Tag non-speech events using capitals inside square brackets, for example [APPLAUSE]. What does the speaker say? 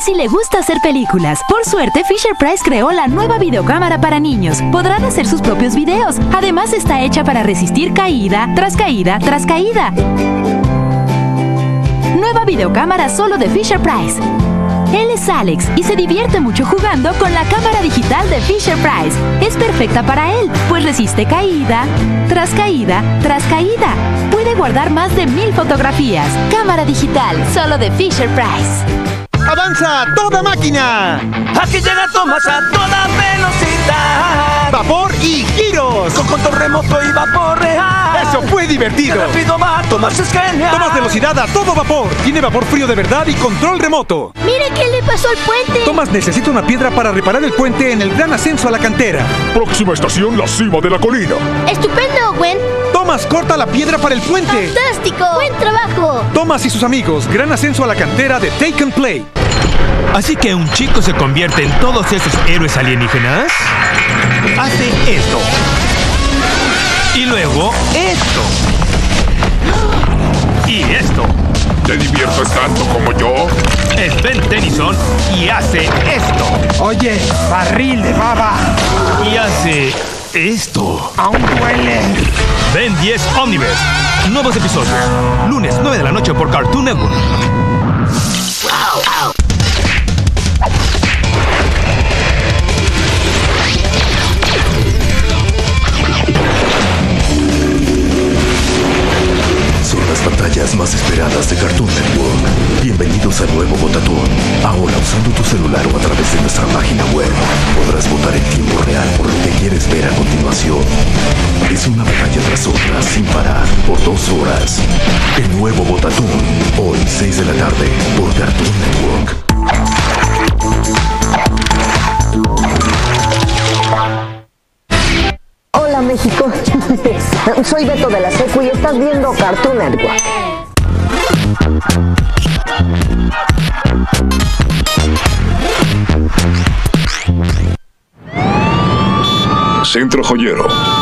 si le gusta hacer películas. Por suerte, Fisher Price creó la nueva videocámara para niños. Podrán hacer sus propios videos. Además, está hecha para resistir caída tras caída tras caída. Nueva videocámara solo de Fisher Price. Él es Alex y se divierte mucho jugando con la cámara digital de Fisher Price. Es perfecta para él, pues resiste caída, tras caída, tras caída. Puede guardar más de mil fotografías. Cámara digital, solo de Fisher Price. ¡Avanza toda máquina! Aquí llega Tomás a toda velocidad. ¡Vapor y giros! Con control remoto y vapor real. ¡Eso fue divertido! ¡Qué rápido va! Tomás es genial. Tomas velocidad a todo vapor. Tiene vapor frío de verdad y control remoto. ¡Mire qué le pasó al puente! Tomás necesita una piedra para reparar el puente en el gran ascenso a la cantera. Próxima estación, la cima de la colina. ¡Estupendo, Gwen! Tomás corta la piedra para el puente. ¡Fantástico! ¡Buen trabajo! Tomás y sus amigos, gran ascenso a la cantera de Take and Play. Así que un chico se convierte en todos esos héroes alienígenas. Hace esto. Y luego esto. Y esto. ¿Te diviertes tanto como yo? Es Ben Tennyson y hace esto. Oye, barril de baba. Y hace esto. Aún duele. Ben 10 Omniverse. Nuevos episodios. Lunes 9 de la noche por Cartoon Network. Las batallas más esperadas de Cartoon Network. Bienvenidos al nuevo Botatón. Ahora usando tu celular o a través de nuestra página web, podrás votar en tiempo real por lo que quieres ver a continuación. Es una batalla tras otra, sin parar, por dos horas. El nuevo Botatón, hoy 6 de la tarde, por Cartoon Network. Hola México, [LAUGHS] soy Beto de la Secu y estás viendo Cartoon Network. Centro Joyero.